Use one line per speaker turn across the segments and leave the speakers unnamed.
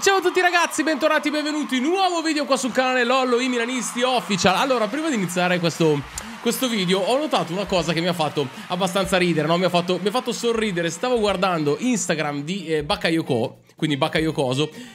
Ciao a tutti ragazzi, bentornati, benvenuti, nuovo video qua sul canale Lollo, i Milanisti Official. Allora, prima di iniziare questo, questo video ho notato una cosa che mi ha fatto abbastanza ridere, no? mi, ha fatto, mi ha fatto sorridere. Stavo guardando Instagram di eh, Bakayoko quindi Bakayoko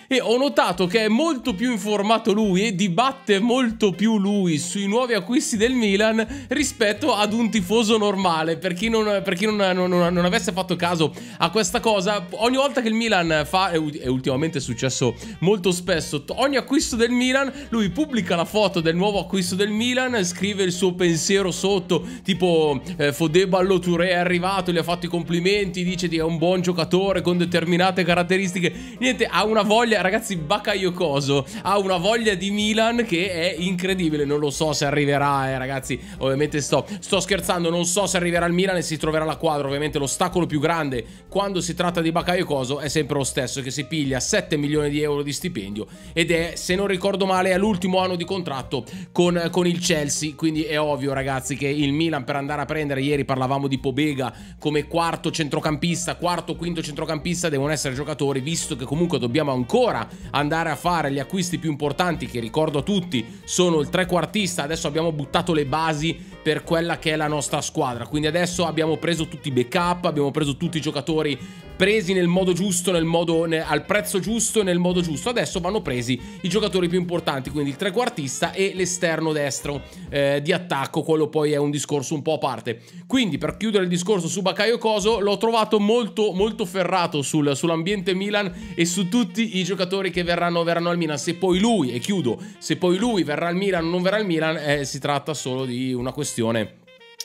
e ho notato che è molto più informato lui e dibatte molto più lui sui nuovi acquisti del Milan rispetto ad un tifoso normale. Per chi non, per chi non, non, non avesse fatto caso a questa cosa, ogni volta che il Milan fa, e ultimamente è successo molto spesso, ogni acquisto del Milan, lui pubblica la foto del nuovo acquisto del Milan, scrive il suo pensiero sotto, tipo eh, Fode Ballotouré è arrivato, gli ha fatto i complimenti, dice che è un buon giocatore con determinate caratteristiche niente, ha una voglia, ragazzi, Bakayoko ha una voglia di Milan che è incredibile. Non lo so se arriverà, eh, ragazzi. Ovviamente sto, sto scherzando, non so se arriverà al Milan e si troverà la quadra. Ovviamente l'ostacolo più grande quando si tratta di Bakayoko è sempre lo stesso, che si piglia 7 milioni di euro di stipendio ed è, se non ricordo male, all'ultimo anno di contratto con, con il Chelsea. Quindi è ovvio, ragazzi, che il Milan per andare a prendere, ieri parlavamo di Pobega come quarto centrocampista, quarto, quinto centrocampista, devono essere giocatori, visto visto che comunque dobbiamo ancora andare a fare gli acquisti più importanti, che ricordo a tutti sono il trequartista, adesso abbiamo buttato le basi per quella che è la nostra squadra, quindi adesso abbiamo preso tutti i backup, abbiamo preso tutti i giocatori presi nel modo giusto, nel modo, ne, al prezzo giusto e nel modo giusto. Adesso vanno presi i giocatori più importanti, quindi il trequartista e l'esterno destro eh, di attacco, quello poi è un discorso un po' a parte. Quindi per chiudere il discorso su Bakayo Coso, l'ho trovato molto molto ferrato sul, sull'ambiente Milan e su tutti i giocatori che verranno, verranno, al Milan. Se poi lui, e chiudo, se poi lui verrà al Milan o non verrà al Milan, eh, si tratta solo di una questione one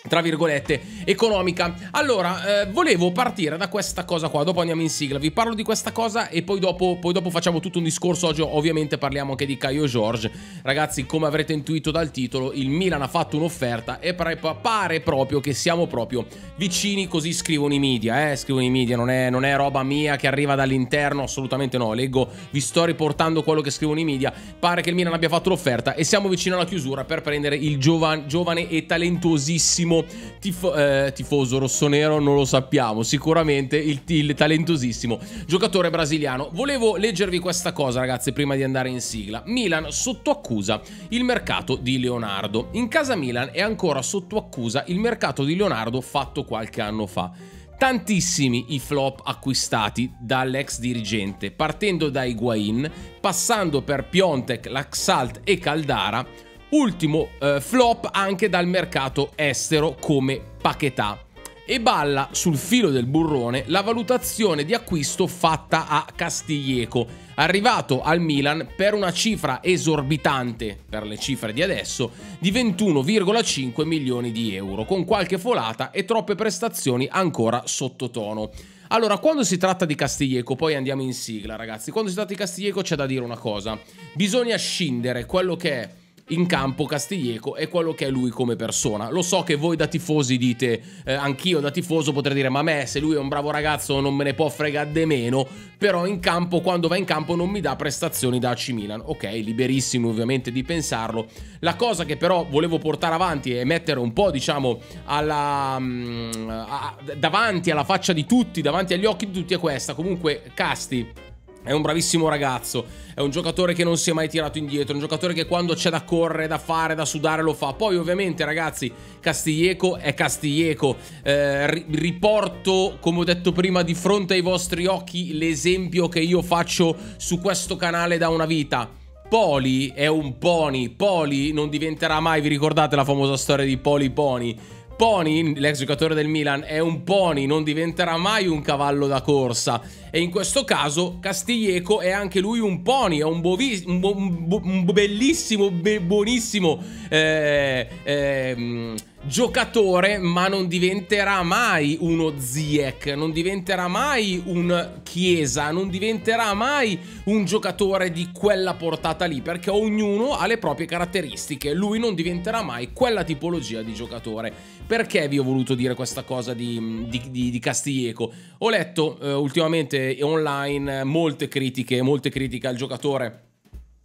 tra virgolette economica. Allora eh, volevo partire da questa cosa qua dopo andiamo in sigla. Vi parlo di questa cosa e poi dopo, poi dopo facciamo tutto un discorso. Oggi ovviamente parliamo anche di Caio George ragazzi come avrete intuito dal titolo il Milan ha fatto un'offerta e pare proprio che siamo proprio vicini così scrivono i media eh scrivono i media. Non è, non è roba mia che arriva dall'interno assolutamente no. Leggo vi sto riportando quello che scrivono i media. Pare che il Milan abbia fatto l'offerta e siamo vicini alla chiusura per prendere il giovan, giovane e talentuosissimo tifo eh, tifoso rossonero, non lo sappiamo, sicuramente il, il talentosissimo giocatore brasiliano. Volevo leggervi questa cosa ragazzi prima di andare in sigla. Milan sotto accusa il mercato di Leonardo. In casa Milan è ancora sotto accusa il mercato di Leonardo fatto qualche anno fa. Tantissimi i flop acquistati dall'ex dirigente, partendo da Higuain, passando per Piontek, Laxalt e Caldara, Ultimo eh, flop anche dal mercato estero come Paquetà. E balla sul filo del burrone la valutazione di acquisto fatta a Castiglieco, arrivato al Milan per una cifra esorbitante, per le cifre di adesso, di 21,5 milioni di euro, con qualche folata e troppe prestazioni ancora sottotono. Allora, quando si tratta di Castiglieco, poi andiamo in sigla ragazzi, quando si tratta di Castiglieco c'è da dire una cosa, bisogna scindere quello che è in campo Castiglieco è quello che è lui come persona. Lo so che voi da tifosi dite, eh, anch'io da tifoso potrei dire, ma a me se lui è un bravo ragazzo non me ne può fregare de meno, però in campo, quando va in campo non mi dà prestazioni da AC Milan. Ok, liberissimo ovviamente di pensarlo. La cosa che però volevo portare avanti e mettere un po', diciamo, alla, um, a, davanti alla faccia di tutti, davanti agli occhi di tutti è questa. Comunque, Casti è un bravissimo ragazzo, è un giocatore che non si è mai tirato indietro, un giocatore che quando c'è da correre, da fare, da sudare lo fa. Poi ovviamente ragazzi, Castiglieco è Castiglieco. Eh, riporto, come ho detto prima, di fronte ai vostri occhi l'esempio che io faccio su questo canale da una vita. Poli è un pony, Poli non diventerà mai, vi ricordate la famosa storia di Poli Pony? Pony, l'ex giocatore del Milan, è un pony, non diventerà mai un cavallo da corsa. E in questo caso Castiglieco è anche lui un pony, è un, un, bo un bellissimo, be buonissimo eh, eh, giocatore, ma non diventerà mai uno Ziek, non diventerà mai un Chiesa, non diventerà mai un giocatore di quella portata lì, perché ognuno ha le proprie caratteristiche. Lui non diventerà mai quella tipologia di giocatore. Perché vi ho voluto dire questa cosa di, di, di, di Castiglieco? Ho letto eh, ultimamente online molte critiche, molte critiche al giocatore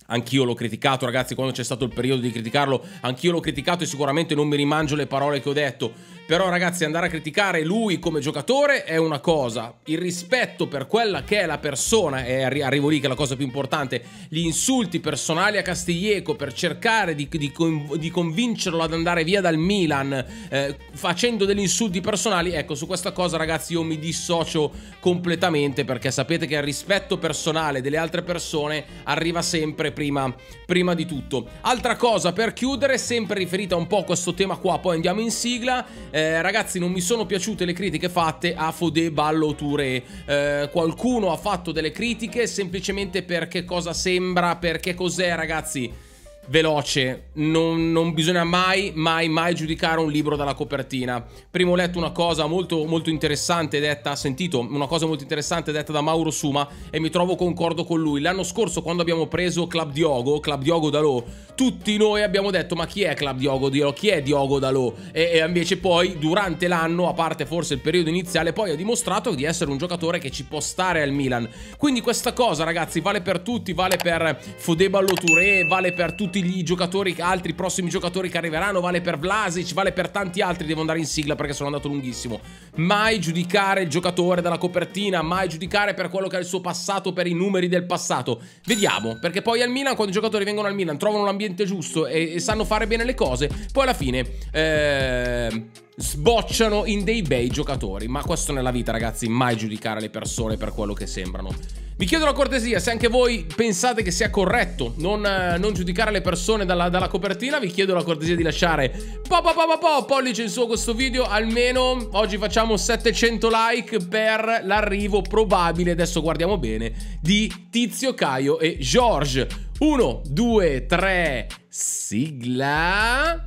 anch'io l'ho criticato, ragazzi, quando c'è stato il periodo di criticarlo, anch'io l'ho criticato e sicuramente non mi rimangio le parole che ho detto. Però ragazzi andare a criticare lui come giocatore è una cosa, il rispetto per quella che è la persona, e arrivo lì che è la cosa più importante, gli insulti personali a Castiglieco per cercare di, di, di convincerlo ad andare via dal Milan eh, facendo degli insulti personali, ecco su questa cosa ragazzi io mi dissocio completamente perché sapete che il rispetto personale delle altre persone arriva sempre prima, prima di tutto. Altra cosa per chiudere, sempre riferita un po' a questo tema qua, poi andiamo in sigla, eh, ragazzi, non mi sono piaciute le critiche fatte a Fodé Ballo Touré. Eh, qualcuno ha fatto delle critiche semplicemente perché cosa sembra, perché cos'è, ragazzi veloce, non, non, bisogna mai, mai, mai giudicare un libro dalla copertina. Prima ho letto una cosa molto, molto interessante detta, sentito una cosa molto interessante detta da Mauro Suma e mi trovo concordo con lui. L'anno scorso quando abbiamo preso Club Diogo, Club Diogo Dalò, tutti noi abbiamo detto ma chi è Club Diogo Dalò? Chi è Diogo Dalò? E, e invece poi durante l'anno, a parte forse il periodo iniziale, poi ha dimostrato di essere un giocatore che ci può stare al Milan. Quindi questa cosa ragazzi vale per tutti, vale per Fodé Ballo Touré, vale per tutti tutti gli giocatori, altri prossimi giocatori che arriveranno, vale per Vlasic, vale per tanti altri, devo andare in sigla perché sono andato lunghissimo. Mai giudicare il giocatore dalla copertina, mai giudicare per quello che è il suo passato, per i numeri del passato. Vediamo, perché poi al Milan, quando i giocatori vengono al Milan, trovano l'ambiente giusto e, e, sanno fare bene le cose, poi alla fine... Eh sbocciano in dei bei giocatori. Ma questo nella vita, ragazzi, mai giudicare le persone per quello che sembrano. Vi chiedo la cortesia, se anche voi pensate che sia corretto non, eh, non giudicare le persone dalla, dalla, copertina, vi chiedo la cortesia di lasciare po, po, po, po, po pollice in su questo video, almeno oggi facciamo 700 like per l'arrivo probabile, adesso guardiamo bene, di Tizio, Caio e George. 1, 2, 3, sigla...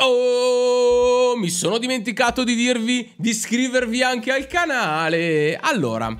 Oh, mi sono dimenticato di dirvi di iscrivervi anche al canale. Allora,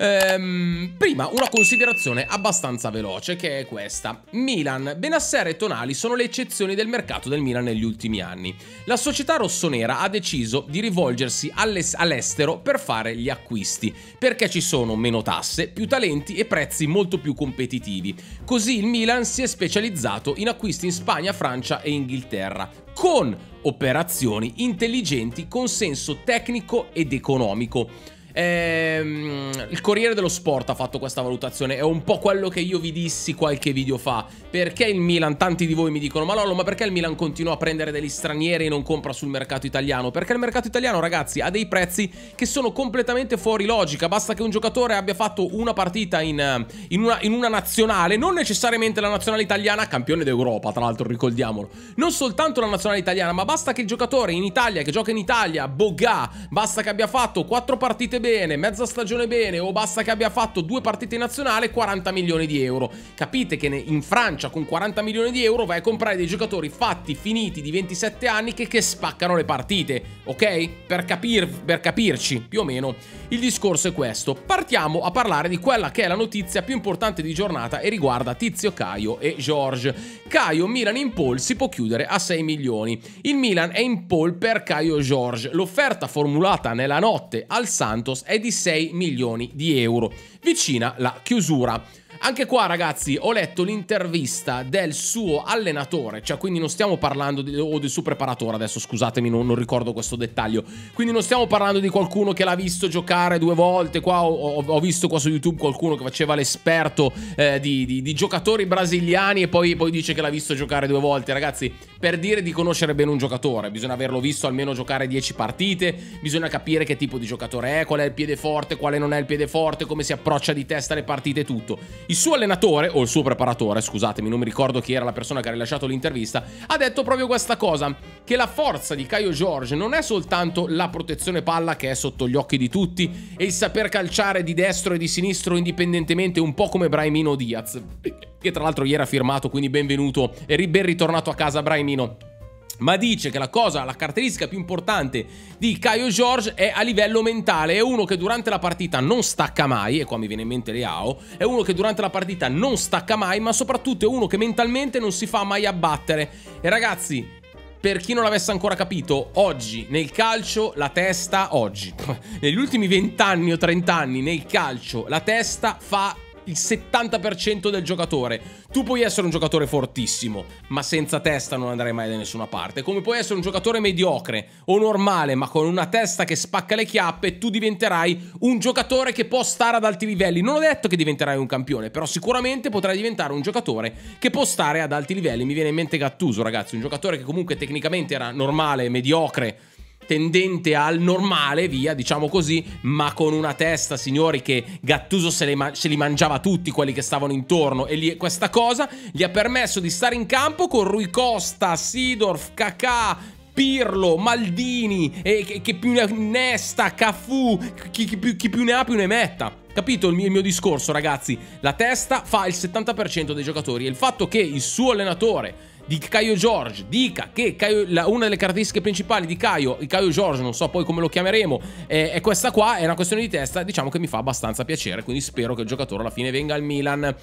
Ehm, prima, una considerazione abbastanza veloce che è questa. Milan, Benassere e Tonali sono le eccezioni del mercato del Milan negli ultimi anni. La società rossonera ha deciso di rivolgersi all'estero per fare gli acquisti, perché ci sono meno tasse, più talenti e prezzi molto più competitivi. Così il Milan si è specializzato in acquisti in Spagna, Francia e Inghilterra, con operazioni intelligenti con senso tecnico ed economico. Ehm, il Corriere dello Sport ha fatto questa valutazione, è un po' quello che io vi dissi qualche video fa. Perché il Milan, tanti di voi mi dicono, ma Lollo, ma perché il Milan continua a prendere degli stranieri e non compra sul mercato italiano? Perché il mercato italiano, ragazzi, ha dei prezzi che sono completamente fuori logica. Basta che un giocatore abbia fatto una partita in, in, una, in una nazionale, non necessariamente la nazionale italiana, campione d'Europa, tra l'altro, ricordiamolo. Non soltanto la nazionale italiana, ma basta che il giocatore in Italia, che gioca in Italia, Bogà, basta che abbia fatto quattro partite bene bene, mezza stagione bene o basta che abbia fatto due partite in nazionale 40 milioni di euro. Capite che in Francia con 40 milioni di euro vai a comprare dei giocatori fatti, finiti di 27 anni che, che spaccano le partite, ok? Per, capir, per capirci, più o meno. Il discorso è questo. Partiamo a parlare di quella che è la notizia più importante di giornata e riguarda Tizio Caio e George. Caio Milan in pole si può chiudere a 6 milioni. Il Milan è in pole per Caio George. L'offerta formulata nella notte al Santos Santos è di 6 milioni di euro, vicina la chiusura. Anche qua ragazzi ho letto l'intervista del suo allenatore, cioè quindi non stiamo parlando di, o del suo preparatore adesso scusatemi non, non, ricordo questo dettaglio, quindi non stiamo parlando di qualcuno che l'ha visto giocare due volte, qua ho, ho, ho, visto qua su YouTube qualcuno che faceva l'esperto eh, di, di, di, giocatori brasiliani e poi, poi dice che l'ha visto giocare due volte, ragazzi per dire di conoscere bene un giocatore bisogna averlo visto almeno giocare 10 partite, bisogna capire che tipo di giocatore è, qual è il piede forte, quale non è il piede forte, come si approccia di testa alle partite tutto. Il suo allenatore, o il suo preparatore, scusatemi, non mi ricordo chi era la persona che ha rilasciato l'intervista, ha detto proprio questa cosa, che la forza di Caio George non è soltanto la protezione palla che è sotto gli occhi di tutti e il saper calciare di destro e di sinistro indipendentemente un po' come Brahimino Diaz, che tra l'altro ieri ha firmato, quindi benvenuto e ben ritornato a casa Brahimino ma dice che la cosa, la caratteristica più importante di Caio George è a livello mentale, è uno che durante la partita non stacca mai, e qua mi viene in mente Leao, è uno che durante la partita non stacca mai, ma soprattutto è uno che mentalmente non si fa mai abbattere. E ragazzi, per chi non l'avesse ancora capito, oggi nel calcio la testa, oggi, negli ultimi 20 anni o 30 anni nel calcio, la testa fa il 70% del giocatore. Tu puoi essere un giocatore fortissimo, ma senza testa non andrai mai da nessuna parte. Come puoi essere un giocatore mediocre o normale, ma con una testa che spacca le chiappe, tu diventerai un giocatore che può stare ad alti livelli. Non ho detto che diventerai un campione, però sicuramente potrai diventare un giocatore che può stare ad alti livelli. Mi viene in mente Gattuso, ragazzi, un giocatore che comunque tecnicamente era normale, mediocre, tendente al normale, via, diciamo così, ma con una testa, signori, che Gattuso se, se li mangiava tutti quelli che stavano intorno e gli, questa cosa gli ha permesso di stare in campo con Rui Costa, Sidorf, Kakà, Pirlo, Maldini, e che, che più ne innesta, Cafu, chi, chi, più, chi più ne ha più ne metta. Capito il mio, il mio, discorso, ragazzi? La testa fa il 70% dei giocatori e il fatto che il suo allenatore di Caio George dica che Caio, la, una delle caratteristiche principali di Caio, Caio George, non so poi come lo chiameremo, è, è questa qua, è una questione di testa, diciamo che mi fa abbastanza piacere, quindi spero che il giocatore alla fine venga al Milan.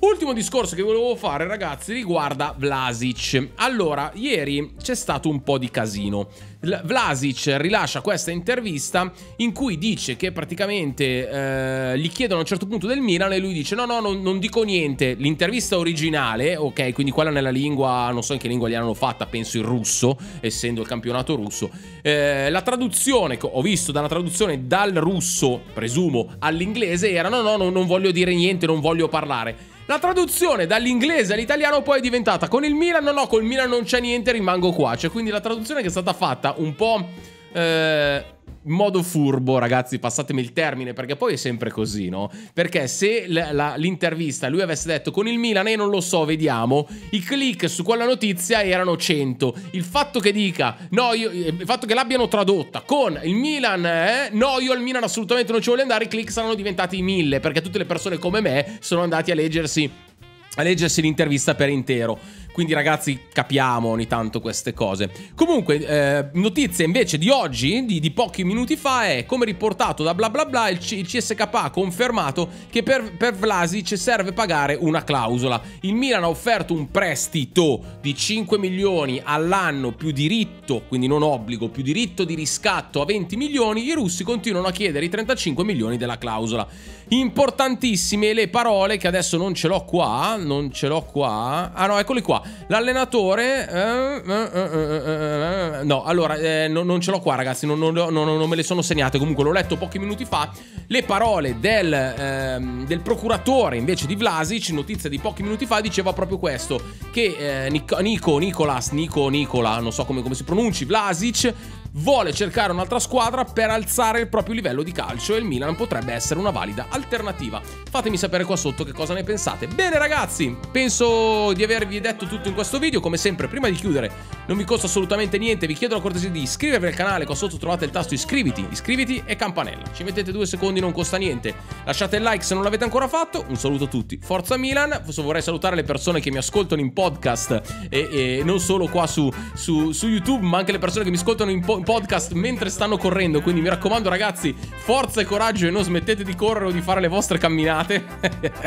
Ultimo discorso che volevo fare, ragazzi, riguarda Vlasic. Allora, ieri c'è stato un po' di casino. Vlasic rilascia questa intervista in cui dice che praticamente eh, gli chiedono a un certo punto del Milan e lui dice no no non, non, dico niente l'intervista originale ok quindi quella nella lingua non so in che lingua gli hanno fatta penso in russo essendo il campionato russo eh, la traduzione che ho visto dalla traduzione dal russo presumo all'inglese era no no no non voglio dire niente non voglio parlare la traduzione dall'inglese all'italiano poi è diventata con il Milan, no no, col Milan non c'è niente, rimango qua. Cioè, quindi la traduzione che è stata fatta un po'... Eh, in modo furbo, ragazzi, passatemi il termine, perché poi è sempre così, no? Perché se l'intervista lui avesse detto con il Milan, e non lo so, vediamo, i click su quella notizia erano 100. Il fatto che dica, no, io, il fatto che l'abbiano tradotta con il Milan, eh, no, io al Milan assolutamente non ci voglio andare, i click saranno diventati 1000, perché tutte le persone come me sono andati a leggersi a leggersi l'intervista per intero. Quindi ragazzi capiamo ogni tanto queste cose. Comunque, eh, notizia invece di oggi, di, di, pochi minuti fa, è come riportato da bla bla bla, il, C il CSK ha confermato che per, per Vlasic serve pagare una clausola. Il Milan ha offerto un prestito di 5 milioni all'anno più diritto, quindi non obbligo, più diritto di riscatto a 20 milioni. I russi continuano a chiedere i 35 milioni della clausola. Importantissime le parole che adesso non ce l'ho qua, non ce l'ho qua. Ah no, eccoli qua. L'allenatore... Eh, eh, eh, no, allora, no, non ce l'ho qua ragazzi, non, non, non, non, me le sono segnate, comunque l'ho letto pochi minuti fa. Le parole del, ehm, del procuratore invece di Vlasic, notizia di pochi minuti fa, diceva proprio questo, che Nico, Nico, Nicolas, Nico, Nicola, non so come, come si pronunci, Vlasic vuole cercare un'altra squadra per alzare il proprio livello di calcio e il Milan potrebbe essere una valida alternativa. Fatemi sapere qua sotto che cosa ne pensate. Bene ragazzi, penso di avervi detto tutto in questo video, come sempre prima di chiudere non vi costa assolutamente niente, vi chiedo la cortesia di iscrivervi al canale, qua sotto trovate il tasto iscriviti, iscriviti e campanella. Ci mettete due secondi, non costa niente. Lasciate il like se non l'avete ancora fatto, un saluto a tutti. Forza Milan, vorrei salutare le persone che mi ascoltano in podcast e, e non solo qua su, su, su, YouTube, ma anche le persone che mi ascoltano in, po in podcast mentre stanno correndo, quindi mi raccomando ragazzi, forza e coraggio e non smettete di correre o di fare le vostre camminate.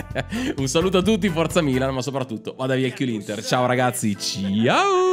un saluto a tutti, Forza Milan, ma soprattutto vada via Q l'Inter. Ciao ragazzi, ciao!